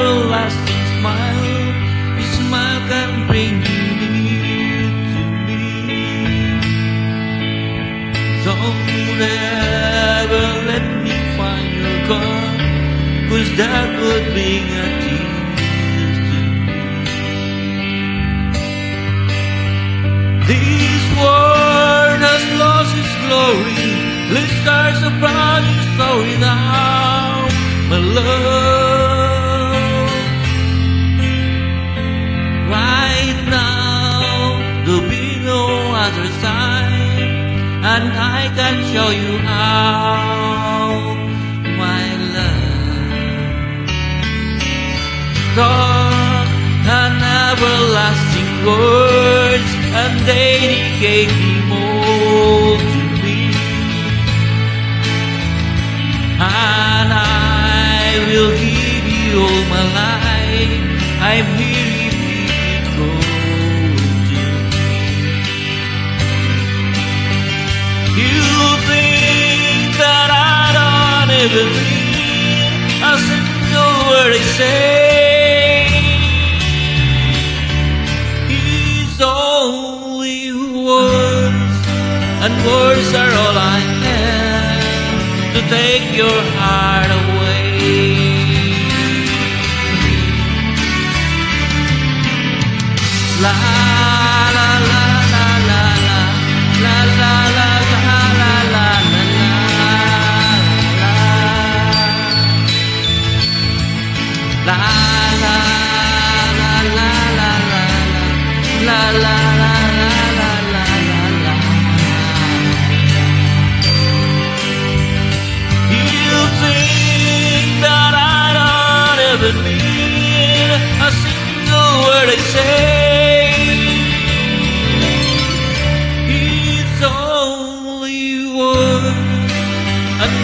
everlasting smile. His smile can bring you near to me. Don't ever let me find your God, cause that would bring a tears to me. This world has lost its glory. Let's start a brand new story now, my love. Right now, there'll be no other time, and I can show you how, my love. Talk and everlasting words, and dedicate all you life. I'm here if you go to. You think that I don't ever mean a single word I say. It's only words, and words are all I have to take your heart away. Say.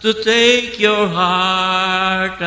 to take your heart